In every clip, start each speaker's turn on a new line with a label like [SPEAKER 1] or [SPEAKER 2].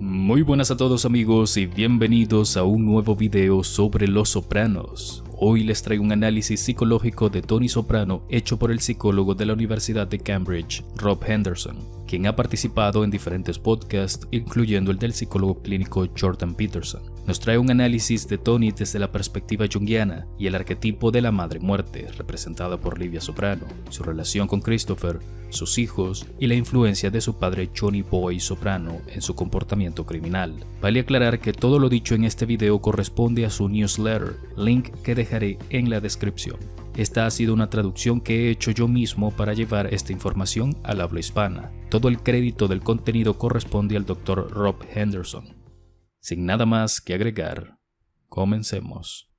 [SPEAKER 1] Muy buenas a todos amigos y bienvenidos a un nuevo video sobre Los Sopranos. Hoy les traigo un análisis psicológico de Tony Soprano hecho por el psicólogo de la Universidad de Cambridge, Rob Henderson, quien ha participado en diferentes podcasts, incluyendo el del psicólogo clínico Jordan Peterson. Nos trae un análisis de Tony desde la perspectiva junguiana y el arquetipo de la madre muerte, representada por Livia Soprano, su relación con Christopher, sus hijos y la influencia de su padre Johnny Boy Soprano en su comportamiento criminal. Vale aclarar que todo lo dicho en este video corresponde a su newsletter, link que dejaré en la descripción. Esta ha sido una traducción que he hecho yo mismo para llevar esta información al habla hispana. Todo el crédito del contenido corresponde al Dr. Rob Henderson. Sin nada más que agregar, comencemos.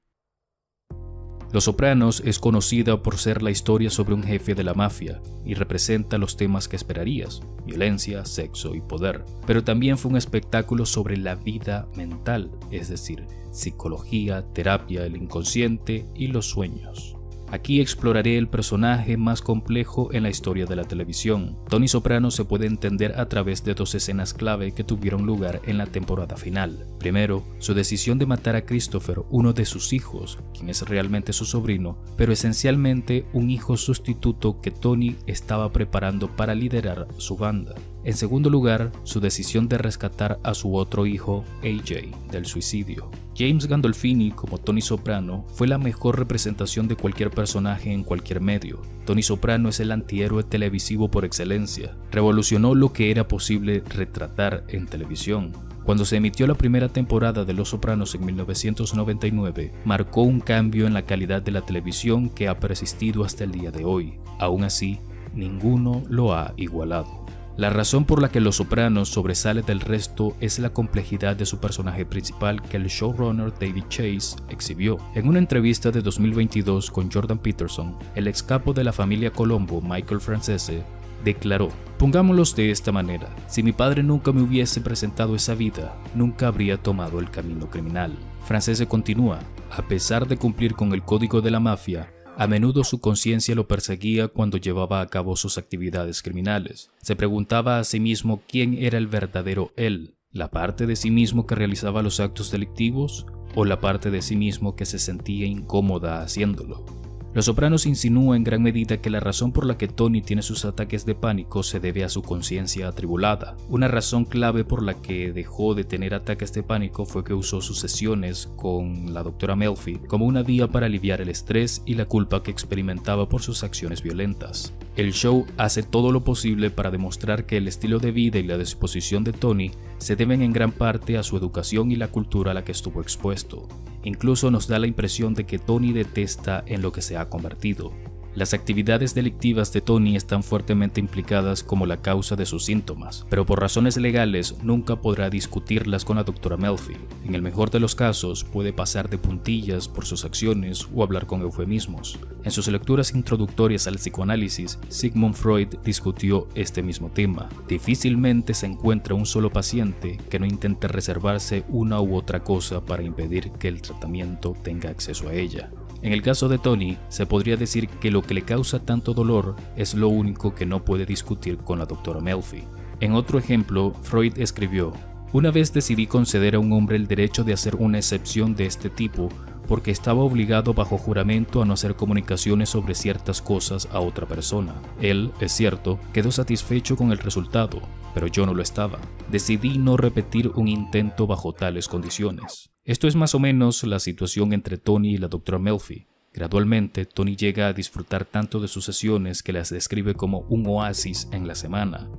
[SPEAKER 1] Los Sopranos es conocida por ser la historia sobre un jefe de la mafia y representa los temas que esperarías, violencia, sexo y poder, pero también fue un espectáculo sobre la vida mental, es decir, psicología, terapia, el inconsciente y los sueños. Aquí exploraré el personaje más complejo en la historia de la televisión. Tony Soprano se puede entender a través de dos escenas clave que tuvieron lugar en la temporada final. Primero, su decisión de matar a Christopher, uno de sus hijos, quien es realmente su sobrino, pero esencialmente un hijo sustituto que Tony estaba preparando para liderar su banda. En segundo lugar, su decisión de rescatar a su otro hijo, AJ, del suicidio. James Gandolfini como Tony Soprano fue la mejor representación de cualquier personaje en cualquier medio. Tony Soprano es el antihéroe televisivo por excelencia. Revolucionó lo que era posible retratar en televisión. Cuando se emitió la primera temporada de Los Sopranos en 1999, marcó un cambio en la calidad de la televisión que ha persistido hasta el día de hoy. Aún así, ninguno lo ha igualado. La razón por la que Los Sopranos sobresale del resto es la complejidad de su personaje principal que el showrunner David Chase exhibió. En una entrevista de 2022 con Jordan Peterson, el ex capo de la familia Colombo, Michael Francese, declaró, pongámoslos de esta manera, si mi padre nunca me hubiese presentado esa vida, nunca habría tomado el camino criminal. Francese continúa, a pesar de cumplir con el código de la mafia, a menudo su conciencia lo perseguía cuando llevaba a cabo sus actividades criminales. Se preguntaba a sí mismo quién era el verdadero él, la parte de sí mismo que realizaba los actos delictivos o la parte de sí mismo que se sentía incómoda haciéndolo. Los Sopranos insinúa en gran medida que la razón por la que Tony tiene sus ataques de pánico se debe a su conciencia atribulada. Una razón clave por la que dejó de tener ataques de pánico fue que usó sus sesiones con la doctora Melfi como una vía para aliviar el estrés y la culpa que experimentaba por sus acciones violentas. El show hace todo lo posible para demostrar que el estilo de vida y la disposición de Tony se deben en gran parte a su educación y la cultura a la que estuvo expuesto. Incluso nos da la impresión de que Tony detesta en lo que se convertido. Las actividades delictivas de Tony están fuertemente implicadas como la causa de sus síntomas, pero por razones legales nunca podrá discutirlas con la doctora Melfi. En el mejor de los casos puede pasar de puntillas por sus acciones o hablar con eufemismos. En sus lecturas introductorias al psicoanálisis, Sigmund Freud discutió este mismo tema. Difícilmente se encuentra un solo paciente que no intente reservarse una u otra cosa para impedir que el tratamiento tenga acceso a ella. En el caso de Tony, se podría decir que lo que le causa tanto dolor es lo único que no puede discutir con la doctora Melfi. En otro ejemplo, Freud escribió, una vez decidí conceder a un hombre el derecho de hacer una excepción de este tipo porque estaba obligado bajo juramento a no hacer comunicaciones sobre ciertas cosas a otra persona. Él, es cierto, quedó satisfecho con el resultado, pero yo no lo estaba. Decidí no repetir un intento bajo tales condiciones. Esto es más o menos la situación entre Tony y la doctora Melfi. Gradualmente, Tony llega a disfrutar tanto de sus sesiones que las describe como un oasis en la semana.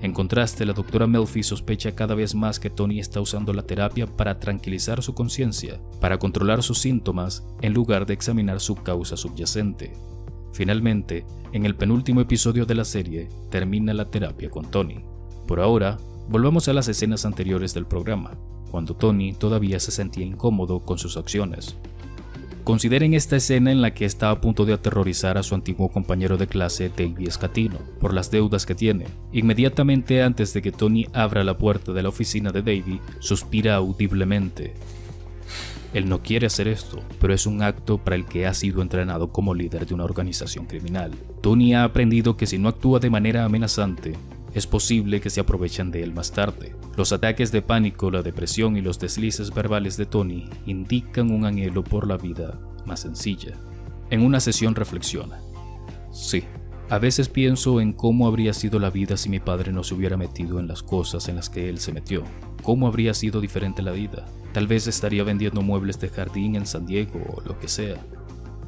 [SPEAKER 1] En contraste, la doctora Melfi sospecha cada vez más que Tony está usando la terapia para tranquilizar su conciencia, para controlar sus síntomas, en lugar de examinar su causa subyacente. Finalmente, en el penúltimo episodio de la serie, termina la terapia con Tony. Por ahora, volvamos a las escenas anteriores del programa, cuando Tony todavía se sentía incómodo con sus acciones. Consideren esta escena en la que está a punto de aterrorizar a su antiguo compañero de clase Davey Scatino por las deudas que tiene. Inmediatamente antes de que Tony abra la puerta de la oficina de Davey, suspira audiblemente. Él no quiere hacer esto, pero es un acto para el que ha sido entrenado como líder de una organización criminal. Tony ha aprendido que si no actúa de manera amenazante, es posible que se aprovechen de él más tarde. Los ataques de pánico, la depresión y los deslices verbales de Tony indican un anhelo por la vida más sencilla. En una sesión reflexiona. Sí, a veces pienso en cómo habría sido la vida si mi padre no se hubiera metido en las cosas en las que él se metió. ¿Cómo habría sido diferente la vida? Tal vez estaría vendiendo muebles de jardín en San Diego o lo que sea.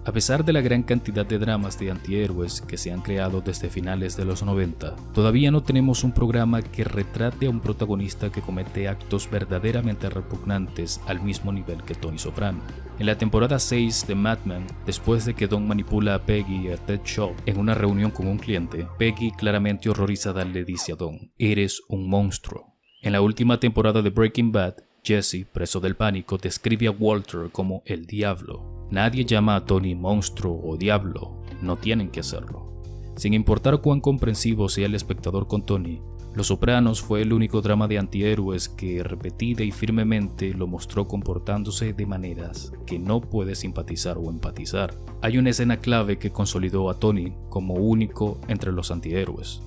[SPEAKER 1] A pesar de la gran cantidad de dramas de antihéroes que se han creado desde finales de los 90, todavía no tenemos un programa que retrate a un protagonista que comete actos verdaderamente repugnantes al mismo nivel que Tony Soprano. En la temporada 6 de Mad Men, después de que Don manipula a Peggy y a Ted Shaw en una reunión con un cliente, Peggy claramente horrorizada le dice a Don, eres un monstruo. En la última temporada de Breaking Bad, Jesse, preso del pánico, describe a Walter como el diablo. Nadie llama a Tony monstruo o diablo, no tienen que hacerlo. Sin importar cuán comprensivo sea el espectador con Tony, Los Sopranos fue el único drama de antihéroes que repetida y firmemente lo mostró comportándose de maneras que no puede simpatizar o empatizar. Hay una escena clave que consolidó a Tony como único entre los antihéroes.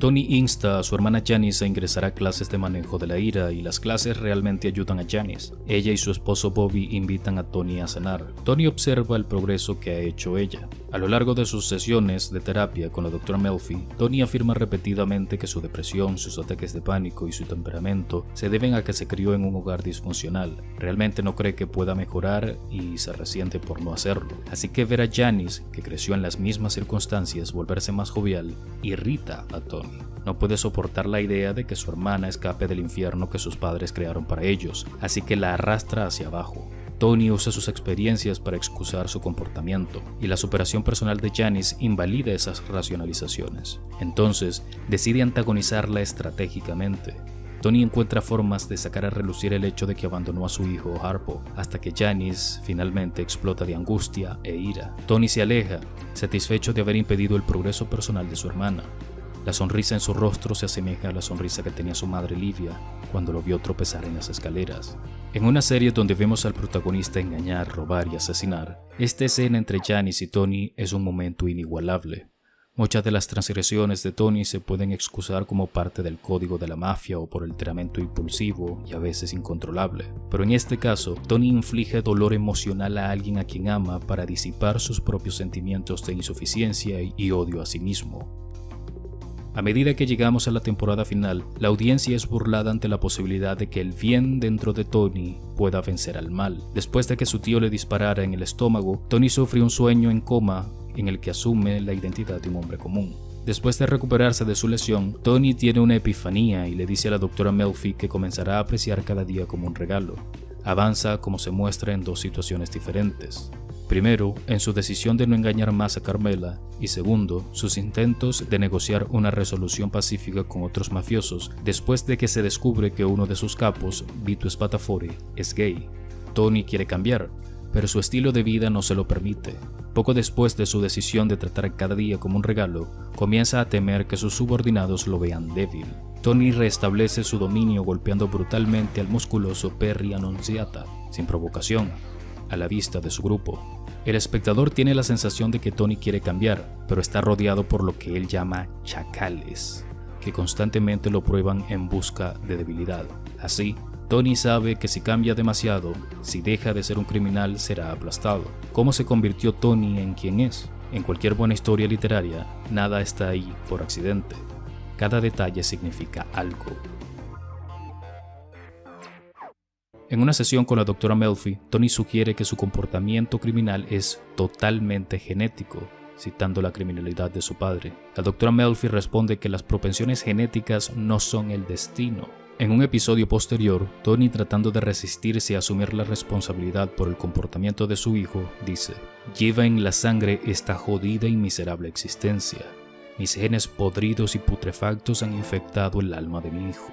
[SPEAKER 1] Tony insta a su hermana Janice a ingresar a clases de manejo de la ira y las clases realmente ayudan a Janice. Ella y su esposo Bobby invitan a Tony a cenar. Tony observa el progreso que ha hecho ella. A lo largo de sus sesiones de terapia con la doctora Melfi, Tony afirma repetidamente que su depresión, sus ataques de pánico y su temperamento se deben a que se crió en un hogar disfuncional. Realmente no cree que pueda mejorar y se resiente por no hacerlo. Así que ver a Janice, que creció en las mismas circunstancias, volverse más jovial, irrita a Tony. No puede soportar la idea de que su hermana escape del infierno que sus padres crearon para ellos, así que la arrastra hacia abajo. Tony usa sus experiencias para excusar su comportamiento, y la superación personal de Janice invalida esas racionalizaciones. Entonces, decide antagonizarla estratégicamente. Tony encuentra formas de sacar a relucir el hecho de que abandonó a su hijo Harpo, hasta que Janice finalmente explota de angustia e ira. Tony se aleja, satisfecho de haber impedido el progreso personal de su hermana, la sonrisa en su rostro se asemeja a la sonrisa que tenía su madre Livia cuando lo vio tropezar en las escaleras. En una serie donde vemos al protagonista engañar, robar y asesinar, esta escena entre Janice y Tony es un momento inigualable. Muchas de las transgresiones de Tony se pueden excusar como parte del código de la mafia o por el impulsivo y a veces incontrolable. Pero en este caso, Tony inflige dolor emocional a alguien a quien ama para disipar sus propios sentimientos de insuficiencia y odio a sí mismo. A medida que llegamos a la temporada final, la audiencia es burlada ante la posibilidad de que el bien dentro de Tony pueda vencer al mal. Después de que su tío le disparara en el estómago, Tony sufre un sueño en coma en el que asume la identidad de un hombre común. Después de recuperarse de su lesión, Tony tiene una epifanía y le dice a la doctora Melfi que comenzará a apreciar cada día como un regalo. Avanza como se muestra en dos situaciones diferentes. Primero, en su decisión de no engañar más a Carmela, y segundo, sus intentos de negociar una resolución pacífica con otros mafiosos después de que se descubre que uno de sus capos, Vito Spatafori, es gay. Tony quiere cambiar, pero su estilo de vida no se lo permite. Poco después de su decisión de tratar cada día como un regalo, comienza a temer que sus subordinados lo vean débil. Tony restablece su dominio golpeando brutalmente al musculoso Perry Annunziata, sin provocación, a la vista de su grupo. El espectador tiene la sensación de que Tony quiere cambiar, pero está rodeado por lo que él llama chacales, que constantemente lo prueban en busca de debilidad. Así, Tony sabe que si cambia demasiado, si deja de ser un criminal, será aplastado. ¿Cómo se convirtió Tony en quien es? En cualquier buena historia literaria, nada está ahí por accidente. Cada detalle significa algo. En una sesión con la doctora Melfi, Tony sugiere que su comportamiento criminal es totalmente genético, citando la criminalidad de su padre. La doctora Melfi responde que las propensiones genéticas no son el destino. En un episodio posterior, Tony tratando de resistirse a asumir la responsabilidad por el comportamiento de su hijo, dice, lleva en la sangre esta jodida y miserable existencia. Mis genes podridos y putrefactos han infectado el alma de mi hijo.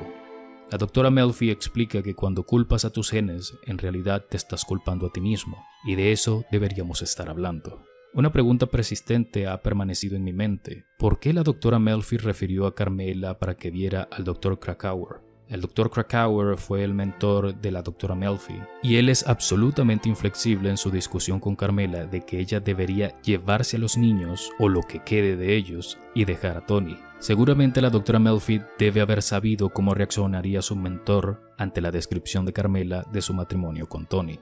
[SPEAKER 1] La doctora Melfi explica que cuando culpas a tus genes, en realidad te estás culpando a ti mismo, y de eso deberíamos estar hablando. Una pregunta persistente ha permanecido en mi mente. ¿Por qué la doctora Melfi refirió a Carmela para que viera al doctor Krakauer? El Dr. Krakauer fue el mentor de la Dra. Melfi, y él es absolutamente inflexible en su discusión con Carmela de que ella debería llevarse a los niños o lo que quede de ellos y dejar a Tony. Seguramente la Dra. Melfi debe haber sabido cómo reaccionaría su mentor ante la descripción de Carmela de su matrimonio con Tony.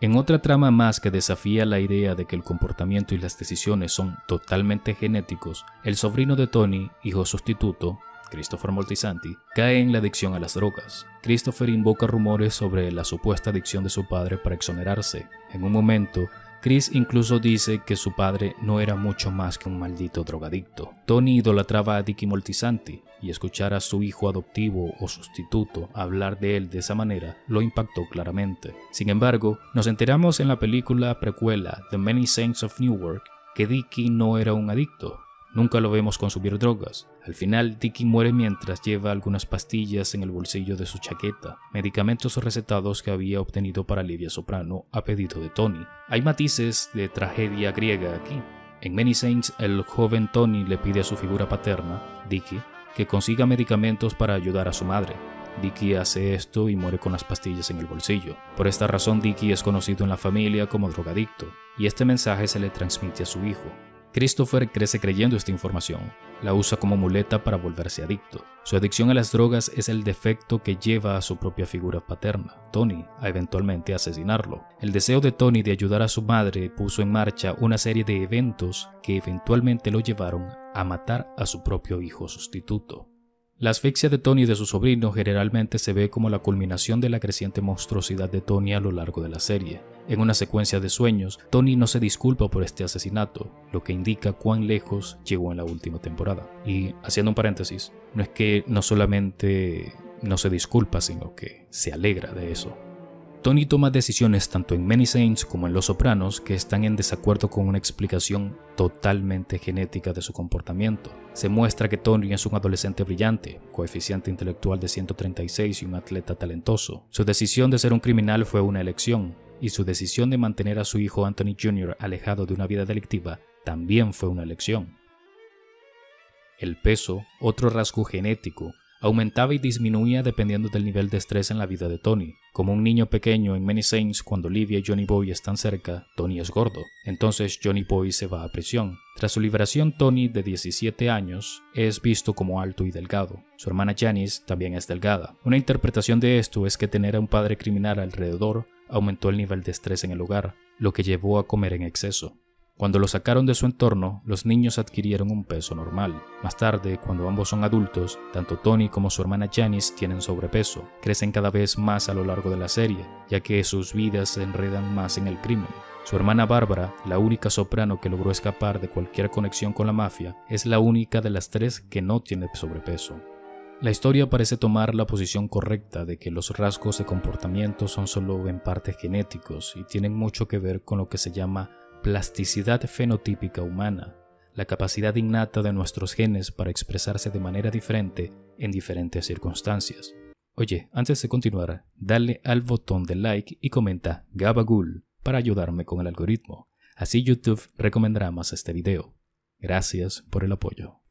[SPEAKER 1] En otra trama más que desafía la idea de que el comportamiento y las decisiones son totalmente genéticos, el sobrino de Tony, hijo sustituto, Christopher Moltisanti, cae en la adicción a las drogas. Christopher invoca rumores sobre la supuesta adicción de su padre para exonerarse. En un momento, Chris incluso dice que su padre no era mucho más que un maldito drogadicto. Tony idolatraba a Dicky Moltisanti y escuchar a su hijo adoptivo o sustituto hablar de él de esa manera lo impactó claramente. Sin embargo, nos enteramos en la película precuela The Many Saints of Newark que Dicky no era un adicto, Nunca lo vemos consumir drogas. Al final, Dicky muere mientras lleva algunas pastillas en el bolsillo de su chaqueta, medicamentos recetados que había obtenido para Livia Soprano a pedido de Tony. Hay matices de tragedia griega aquí. En Many Saints, el joven Tony le pide a su figura paterna, Dicky, que consiga medicamentos para ayudar a su madre. Dicky hace esto y muere con las pastillas en el bolsillo. Por esta razón, Dicky es conocido en la familia como drogadicto, y este mensaje se le transmite a su hijo. Christopher crece creyendo esta información, la usa como muleta para volverse adicto. Su adicción a las drogas es el defecto que lleva a su propia figura paterna, Tony, a eventualmente asesinarlo. El deseo de Tony de ayudar a su madre puso en marcha una serie de eventos que eventualmente lo llevaron a matar a su propio hijo sustituto. La asfixia de Tony y de su sobrino generalmente se ve como la culminación de la creciente monstruosidad de Tony a lo largo de la serie. En una secuencia de sueños, Tony no se disculpa por este asesinato, lo que indica cuán lejos llegó en la última temporada. Y haciendo un paréntesis, no es que no solamente no se disculpa, sino que se alegra de eso. Tony toma decisiones tanto en Many Saints como en Los Sopranos que están en desacuerdo con una explicación totalmente genética de su comportamiento. Se muestra que Tony es un adolescente brillante, coeficiente intelectual de 136 y un atleta talentoso. Su decisión de ser un criminal fue una elección, y su decisión de mantener a su hijo Anthony Jr. alejado de una vida delictiva también fue una elección. El peso, otro rasgo genético, aumentaba y disminuía dependiendo del nivel de estrés en la vida de Tony. Como un niño pequeño en Many Saints, cuando Olivia y Johnny Boy están cerca, Tony es gordo. Entonces Johnny Boy se va a prisión. Tras su liberación, Tony, de 17 años, es visto como alto y delgado. Su hermana Janice también es delgada. Una interpretación de esto es que tener a un padre criminal alrededor aumentó el nivel de estrés en el hogar, lo que llevó a comer en exceso. Cuando lo sacaron de su entorno, los niños adquirieron un peso normal. Más tarde, cuando ambos son adultos, tanto Tony como su hermana Janice tienen sobrepeso. Crecen cada vez más a lo largo de la serie, ya que sus vidas se enredan más en el crimen. Su hermana Bárbara, la única soprano que logró escapar de cualquier conexión con la mafia, es la única de las tres que no tiene sobrepeso. La historia parece tomar la posición correcta de que los rasgos de comportamiento son solo en parte genéticos y tienen mucho que ver con lo que se llama plasticidad fenotípica humana, la capacidad innata de nuestros genes para expresarse de manera diferente en diferentes circunstancias. Oye, antes de continuar, dale al botón de like y comenta Gabagul para ayudarme con el algoritmo. Así YouTube recomendará más este video. Gracias por el apoyo.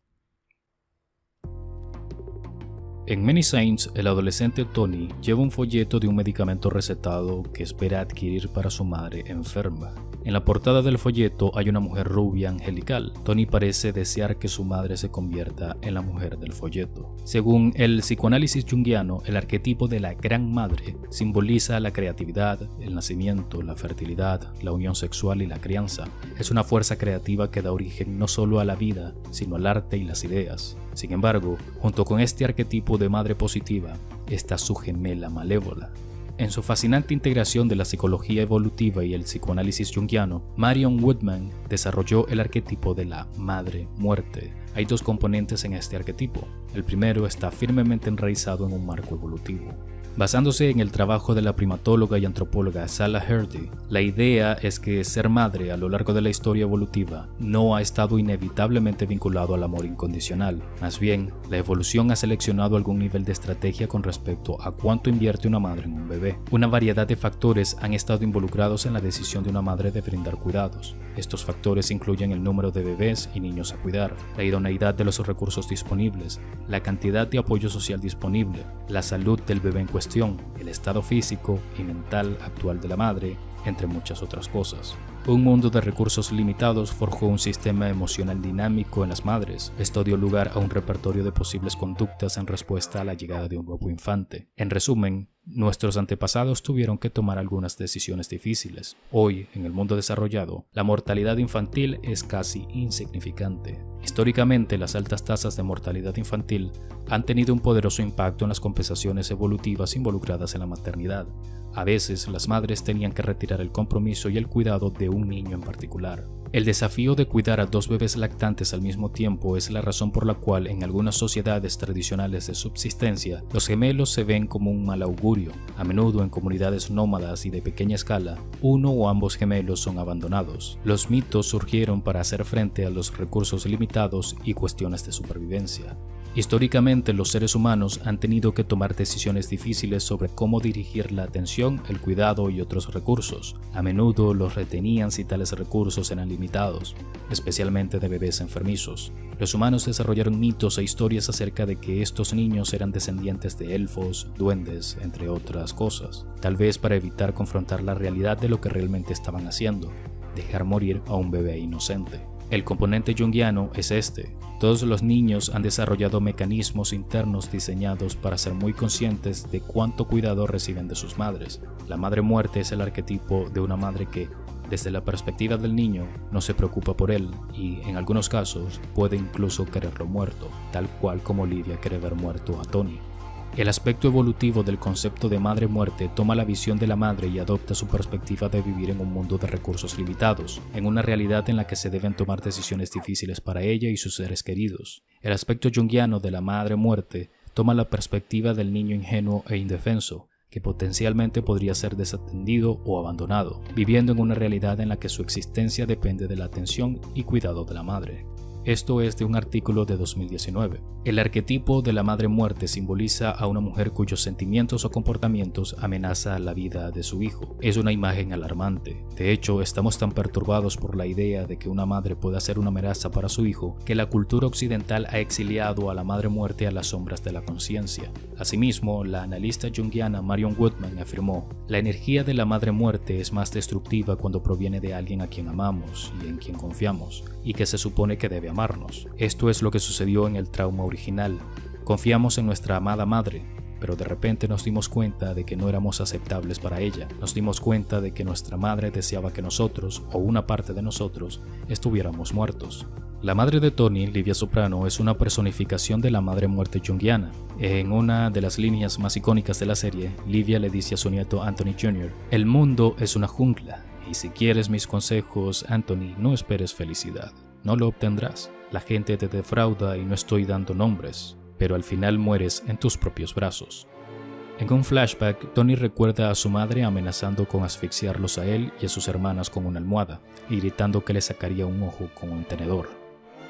[SPEAKER 1] En Many Saints, el adolescente Tony lleva un folleto de un medicamento recetado que espera adquirir para su madre enferma. En la portada del folleto hay una mujer rubia angelical. Tony parece desear que su madre se convierta en la mujer del folleto. Según el psicoanálisis junguiano, el arquetipo de la gran madre simboliza la creatividad, el nacimiento, la fertilidad, la unión sexual y la crianza. Es una fuerza creativa que da origen no solo a la vida, sino al arte y las ideas. Sin embargo, junto con este arquetipo de madre positiva, está su gemela malévola, en su fascinante integración de la psicología evolutiva y el psicoanálisis junguiano, Marion Woodman desarrolló el arquetipo de la madre muerte. Hay dos componentes en este arquetipo. El primero está firmemente enraizado en un marco evolutivo. Basándose en el trabajo de la primatóloga y antropóloga Sala Herdy, la idea es que ser madre a lo largo de la historia evolutiva no ha estado inevitablemente vinculado al amor incondicional. Más bien, la evolución ha seleccionado algún nivel de estrategia con respecto a cuánto invierte una madre en un bebé. Una variedad de factores han estado involucrados en la decisión de una madre de brindar cuidados. Estos factores incluyen el número de bebés y niños a cuidar, la idoneidad de los recursos disponibles, la cantidad de apoyo social disponible, la salud del bebé en el estado físico y mental actual de la madre, entre muchas otras cosas. Un mundo de recursos limitados forjó un sistema emocional dinámico en las madres. Esto dio lugar a un repertorio de posibles conductas en respuesta a la llegada de un nuevo infante. En resumen, nuestros antepasados tuvieron que tomar algunas decisiones difíciles. Hoy, en el mundo desarrollado, la mortalidad infantil es casi insignificante. Históricamente, las altas tasas de mortalidad infantil han tenido un poderoso impacto en las compensaciones evolutivas involucradas en la maternidad. A veces las madres tenían que retirar el compromiso y el cuidado de un niño en particular. El desafío de cuidar a dos bebés lactantes al mismo tiempo es la razón por la cual en algunas sociedades tradicionales de subsistencia los gemelos se ven como un mal augurio. A menudo en comunidades nómadas y de pequeña escala, uno o ambos gemelos son abandonados. Los mitos surgieron para hacer frente a los recursos limitados y cuestiones de supervivencia. Históricamente los seres humanos han tenido que tomar decisiones difíciles sobre cómo dirigir la atención, el cuidado y otros recursos. A menudo los retenían si tales recursos eran limitados, especialmente de bebés enfermizos. Los humanos desarrollaron mitos e historias acerca de que estos niños eran descendientes de elfos, duendes, entre otras cosas, tal vez para evitar confrontar la realidad de lo que realmente estaban haciendo, dejar morir a un bebé inocente. El componente junguiano es este. Todos los niños han desarrollado mecanismos internos diseñados para ser muy conscientes de cuánto cuidado reciben de sus madres. La madre muerte es el arquetipo de una madre que, desde la perspectiva del niño, no se preocupa por él y, en algunos casos, puede incluso quererlo muerto, tal cual como Olivia quiere ver muerto a Tony. El aspecto evolutivo del concepto de madre-muerte toma la visión de la madre y adopta su perspectiva de vivir en un mundo de recursos limitados, en una realidad en la que se deben tomar decisiones difíciles para ella y sus seres queridos. El aspecto junguiano de la madre-muerte toma la perspectiva del niño ingenuo e indefenso, que potencialmente podría ser desatendido o abandonado, viviendo en una realidad en la que su existencia depende de la atención y cuidado de la madre. Esto es de un artículo de 2019. El arquetipo de la madre muerte simboliza a una mujer cuyos sentimientos o comportamientos amenaza la vida de su hijo. Es una imagen alarmante. De hecho, estamos tan perturbados por la idea de que una madre pueda ser una amenaza para su hijo que la cultura occidental ha exiliado a la madre muerte a las sombras de la conciencia. Asimismo, la analista junguiana Marion Woodman afirmó, la energía de la madre muerte es más destructiva cuando proviene de alguien a quien amamos y en quien confiamos, y que se supone que debe amarnos. Esto es lo que sucedió en el trauma original. Confiamos en nuestra amada madre, pero de repente nos dimos cuenta de que no éramos aceptables para ella. Nos dimos cuenta de que nuestra madre deseaba que nosotros, o una parte de nosotros, estuviéramos muertos. La madre de Tony, Livia Soprano, es una personificación de la madre muerte junguiana. En una de las líneas más icónicas de la serie, Livia le dice a su nieto Anthony Jr., El mundo es una jungla, y si quieres mis consejos, Anthony, no esperes felicidad. No lo obtendrás. La gente te defrauda y no estoy dando nombres, pero al final mueres en tus propios brazos. En un flashback, Tony recuerda a su madre amenazando con asfixiarlos a él y a sus hermanas con una almohada, y gritando que le sacaría un ojo con un tenedor.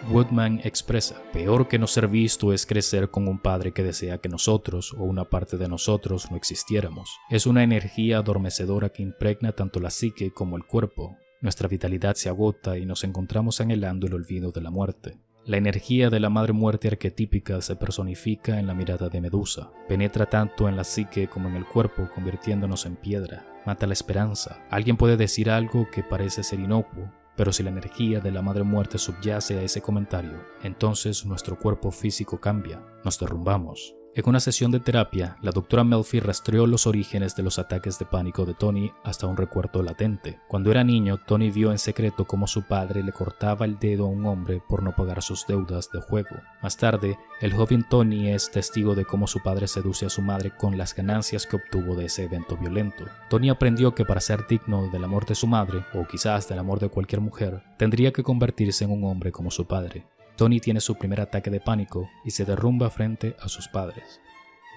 [SPEAKER 1] Woodman expresa, peor que no ser visto es crecer con un padre que desea que nosotros o una parte de nosotros no existiéramos. Es una energía adormecedora que impregna tanto la psique como el cuerpo. Nuestra vitalidad se agota y nos encontramos anhelando el olvido de la muerte. La energía de la madre muerte arquetípica se personifica en la mirada de Medusa. Penetra tanto en la psique como en el cuerpo, convirtiéndonos en piedra. Mata la esperanza. Alguien puede decir algo que parece ser inocuo, pero si la energía de la madre muerte subyace a ese comentario, entonces nuestro cuerpo físico cambia, nos derrumbamos, en una sesión de terapia, la doctora Melfi rastreó los orígenes de los ataques de pánico de Tony hasta un recuerdo latente. Cuando era niño, Tony vio en secreto cómo su padre le cortaba el dedo a un hombre por no pagar sus deudas de juego. Más tarde, el joven Tony es testigo de cómo su padre seduce a su madre con las ganancias que obtuvo de ese evento violento. Tony aprendió que para ser digno del amor de su madre, o quizás del amor de cualquier mujer, tendría que convertirse en un hombre como su padre. Tony tiene su primer ataque de pánico y se derrumba frente a sus padres.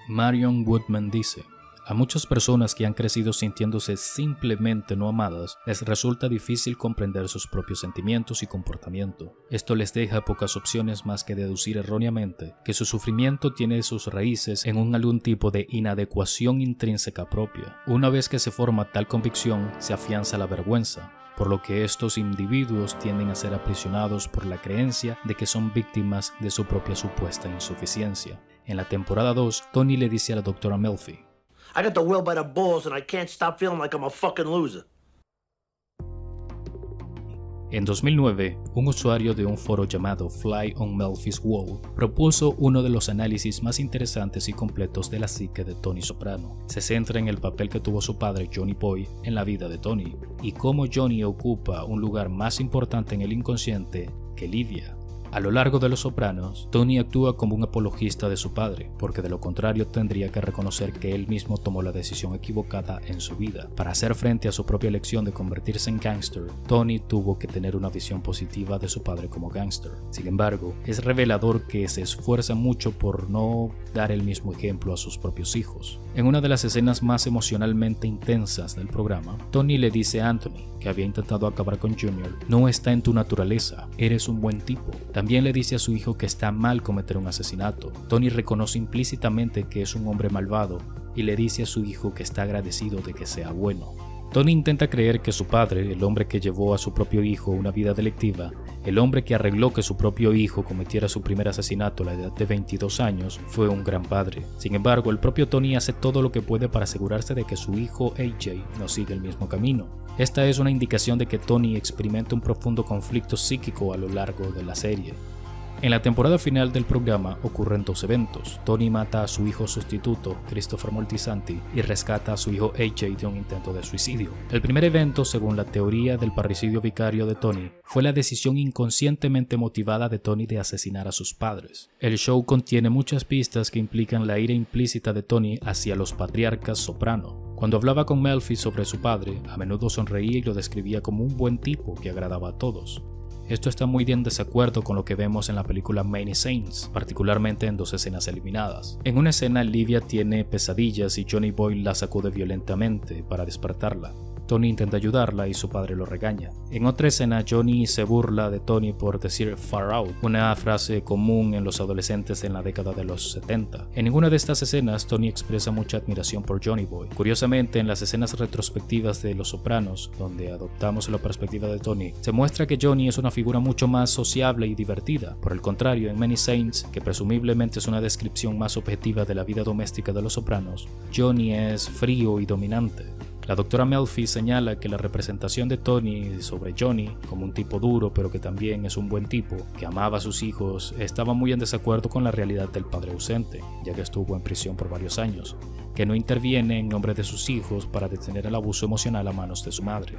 [SPEAKER 1] Marion Woodman dice, A muchas personas que han crecido sintiéndose simplemente no amadas, les resulta difícil comprender sus propios sentimientos y comportamiento. Esto les deja pocas opciones más que deducir erróneamente que su sufrimiento tiene sus raíces en algún tipo de inadecuación intrínseca propia. Una vez que se forma tal convicción, se afianza la vergüenza, por lo que estos individuos tienden a ser aprisionados por la creencia de que son víctimas de su propia supuesta insuficiencia. En la temporada 2, Tony le dice a la doctora Melfi, I got the will by the balls and I can't stop feeling like I'm a fucking loser. En 2009, un usuario de un foro llamado Fly on Melfi's Wall propuso uno de los análisis más interesantes y completos de la psique de Tony Soprano. Se centra en el papel que tuvo su padre Johnny Boy en la vida de Tony y cómo Johnny ocupa un lugar más importante en el inconsciente que Livia, a lo largo de Los Sopranos, Tony actúa como un apologista de su padre, porque de lo contrario tendría que reconocer que él mismo tomó la decisión equivocada en su vida. Para hacer frente a su propia elección de convertirse en gángster, Tony tuvo que tener una visión positiva de su padre como gángster. Sin embargo, es revelador que se esfuerza mucho por no dar el mismo ejemplo a sus propios hijos. En una de las escenas más emocionalmente intensas del programa, Tony le dice a Anthony, que había intentado acabar con Junior, no está en tu naturaleza, eres un buen tipo. También le dice a su hijo que está mal cometer un asesinato. Tony reconoce implícitamente que es un hombre malvado y le dice a su hijo que está agradecido de que sea bueno. Tony intenta creer que su padre, el hombre que llevó a su propio hijo una vida delictiva, el hombre que arregló que su propio hijo cometiera su primer asesinato a la edad de 22 años, fue un gran padre. Sin embargo, el propio Tony hace todo lo que puede para asegurarse de que su hijo AJ no siga el mismo camino. Esta es una indicación de que Tony experimenta un profundo conflicto psíquico a lo largo de la serie. En la temporada final del programa ocurren dos eventos. Tony mata a su hijo sustituto, Christopher Moltisanti, y rescata a su hijo AJ de un intento de suicidio. El primer evento, según la teoría del parricidio vicario de Tony, fue la decisión inconscientemente motivada de Tony de asesinar a sus padres. El show contiene muchas pistas que implican la ira implícita de Tony hacia los patriarcas soprano. Cuando hablaba con Melfi sobre su padre, a menudo sonreía y lo describía como un buen tipo que agradaba a todos. Esto está muy en desacuerdo con lo que vemos en la película Many Saints, particularmente en dos escenas eliminadas. En una escena Livia tiene pesadillas y Johnny Boyle la sacude violentamente para despertarla. Tony intenta ayudarla y su padre lo regaña. En otra escena, Johnny se burla de Tony por decir far out, una frase común en los adolescentes en la década de los 70. En ninguna de estas escenas, Tony expresa mucha admiración por Johnny Boy. Curiosamente, en las escenas retrospectivas de Los Sopranos, donde adoptamos la perspectiva de Tony, se muestra que Johnny es una figura mucho más sociable y divertida. Por el contrario, en Many Saints, que presumiblemente es una descripción más objetiva de la vida doméstica de Los Sopranos, Johnny es frío y dominante. La doctora Melfi señala que la representación de Tony sobre Johnny como un tipo duro pero que también es un buen tipo, que amaba a sus hijos, estaba muy en desacuerdo con la realidad del padre ausente, ya que estuvo en prisión por varios años, que no interviene en nombre de sus hijos para detener el abuso emocional a manos de su madre.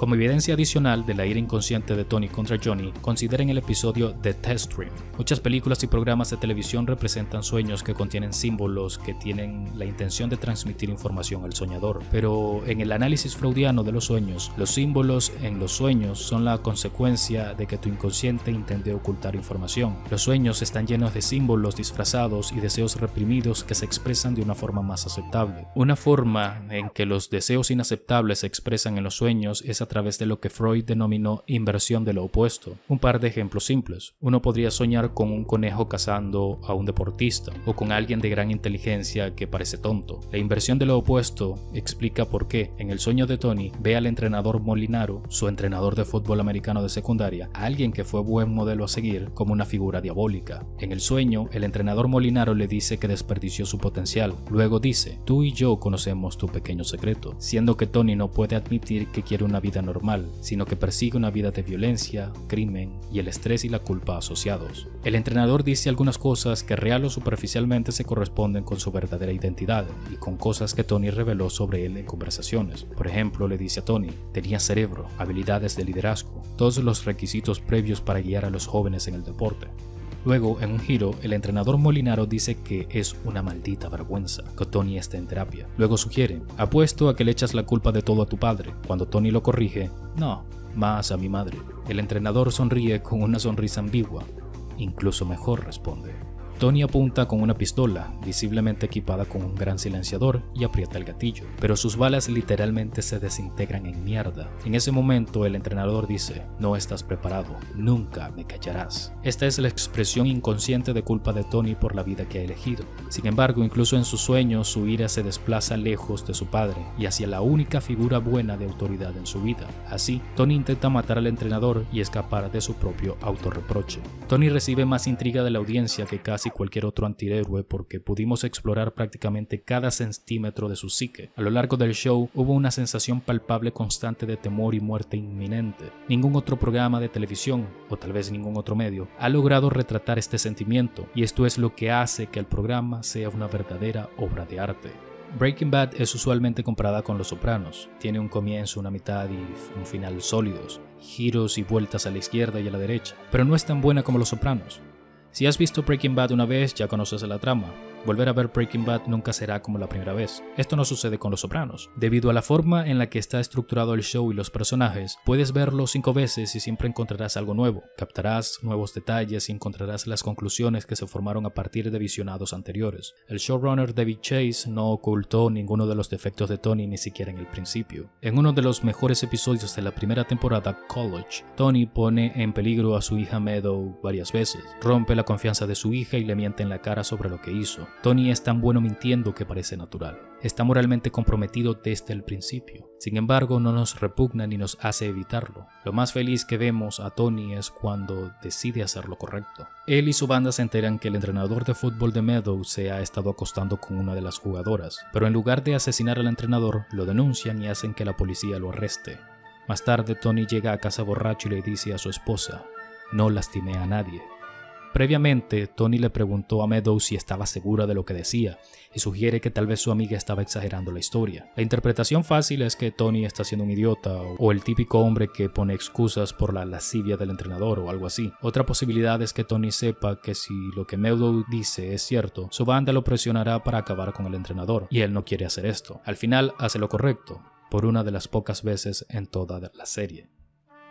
[SPEAKER 1] Como evidencia adicional de la ira inconsciente de Tony contra Johnny, consideren el episodio The Test Dream. Muchas películas y programas de televisión representan sueños que contienen símbolos que tienen la intención de transmitir información al soñador, pero en el análisis freudiano de los sueños, los símbolos en los sueños son la consecuencia de que tu inconsciente intente ocultar información. Los sueños están llenos de símbolos disfrazados y deseos reprimidos que se expresan de una forma más aceptable. Una forma en que los deseos inaceptables se expresan en los sueños es a través de lo que Freud denominó inversión de lo opuesto. Un par de ejemplos simples. Uno podría soñar con un conejo cazando a un deportista o con alguien de gran inteligencia que parece tonto. La inversión de lo opuesto explica por qué en el sueño de Tony ve al entrenador Molinaro, su entrenador de fútbol americano de secundaria, alguien que fue buen modelo a seguir como una figura diabólica. En el sueño, el entrenador Molinaro le dice que desperdició su potencial. Luego dice, tú y yo conocemos tu pequeño secreto, siendo que Tony no puede admitir que quiere una vida normal, sino que persigue una vida de violencia, crimen y el estrés y la culpa asociados. El entrenador dice algunas cosas que real o superficialmente se corresponden con su verdadera identidad y con cosas que Tony reveló sobre él en conversaciones. Por ejemplo, le dice a Tony, tenía cerebro, habilidades de liderazgo, todos los requisitos previos para guiar a los jóvenes en el deporte. Luego, en un giro, el entrenador Molinaro dice que es una maldita vergüenza que Tony esté en terapia. Luego sugiere, apuesto a que le echas la culpa de todo a tu padre. Cuando Tony lo corrige, no, más a mi madre. El entrenador sonríe con una sonrisa ambigua. Incluso mejor responde. Tony apunta con una pistola, visiblemente equipada con un gran silenciador, y aprieta el gatillo, pero sus balas literalmente se desintegran en mierda. En ese momento el entrenador dice, no estás preparado, nunca me callarás. Esta es la expresión inconsciente de culpa de Tony por la vida que ha elegido. Sin embargo, incluso en sus sueños su ira se desplaza lejos de su padre y hacia la única figura buena de autoridad en su vida. Así, Tony intenta matar al entrenador y escapar de su propio autorreproche. Tony recibe más intriga de la audiencia que casi cualquier otro antihéroe porque pudimos explorar prácticamente cada centímetro de su psique. A lo largo del show hubo una sensación palpable constante de temor y muerte inminente. Ningún otro programa de televisión, o tal vez ningún otro medio, ha logrado retratar este sentimiento y esto es lo que hace que el programa sea una verdadera obra de arte. Breaking Bad es usualmente comparada con Los Sopranos. Tiene un comienzo, una mitad y un final sólidos, giros y vueltas a la izquierda y a la derecha, pero no es tan buena como Los Sopranos. Si has visto Breaking Bad una vez, ya conoces la trama, Volver a ver Breaking Bad nunca será como la primera vez. Esto no sucede con Los Sopranos. Debido a la forma en la que está estructurado el show y los personajes, puedes verlo cinco veces y siempre encontrarás algo nuevo. Captarás nuevos detalles y encontrarás las conclusiones que se formaron a partir de visionados anteriores. El showrunner David Chase no ocultó ninguno de los defectos de Tony ni siquiera en el principio. En uno de los mejores episodios de la primera temporada, College, Tony pone en peligro a su hija Meadow varias veces, rompe la confianza de su hija y le miente en la cara sobre lo que hizo. Tony es tan bueno mintiendo que parece natural. Está moralmente comprometido desde el principio. Sin embargo, no nos repugna ni nos hace evitarlo. Lo más feliz que vemos a Tony es cuando decide hacer lo correcto. Él y su banda se enteran que el entrenador de fútbol de Meadow se ha estado acostando con una de las jugadoras, pero en lugar de asesinar al entrenador, lo denuncian y hacen que la policía lo arreste. Más tarde, Tony llega a casa borracho y le dice a su esposa, no lastimé a nadie, Previamente, Tony le preguntó a Meadows si estaba segura de lo que decía y sugiere que tal vez su amiga estaba exagerando la historia. La interpretación fácil es que Tony está siendo un idiota o el típico hombre que pone excusas por la lascivia del entrenador o algo así. Otra posibilidad es que Tony sepa que si lo que Meadows dice es cierto, su banda lo presionará para acabar con el entrenador y él no quiere hacer esto. Al final hace lo correcto, por una de las pocas veces en toda la serie.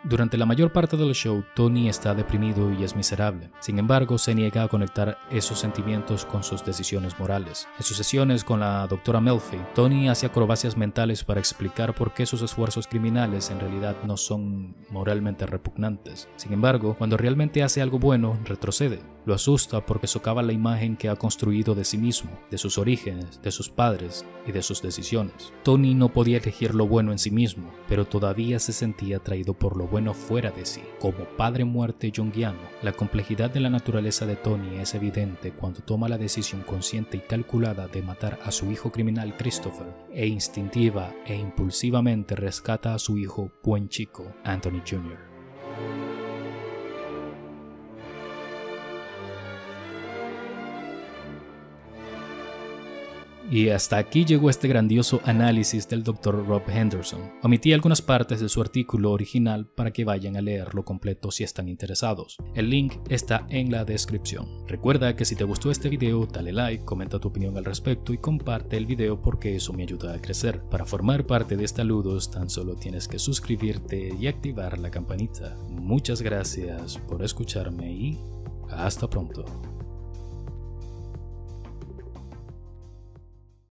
[SPEAKER 1] Durante la mayor parte del show, Tony está deprimido y es miserable. Sin embargo, se niega a conectar esos sentimientos con sus decisiones morales. En sus sesiones con la doctora Melfi, Tony hace acrobacias mentales para explicar por qué sus esfuerzos criminales en realidad no son moralmente repugnantes. Sin embargo, cuando realmente hace algo bueno, retrocede. Lo asusta porque socava la imagen que ha construido de sí mismo, de sus orígenes, de sus padres y de sus decisiones. Tony no podía elegir lo bueno en sí mismo, pero todavía se sentía atraído por lo bueno fuera de sí. Como padre muerte junguiano, la complejidad de la naturaleza de Tony es evidente cuando toma la decisión consciente y calculada de matar a su hijo criminal Christopher e instintiva e impulsivamente rescata a su hijo buen chico Anthony Jr. Y hasta aquí llegó este grandioso análisis del Dr. Rob Henderson. Omití algunas partes de su artículo original para que vayan a leerlo completo si están interesados. El link está en la descripción. Recuerda que si te gustó este video, dale like, comenta tu opinión al respecto y comparte el video porque eso me ayuda a crecer. Para formar parte de esta Ludos tan solo tienes que suscribirte y activar la campanita. Muchas gracias por escucharme y hasta pronto.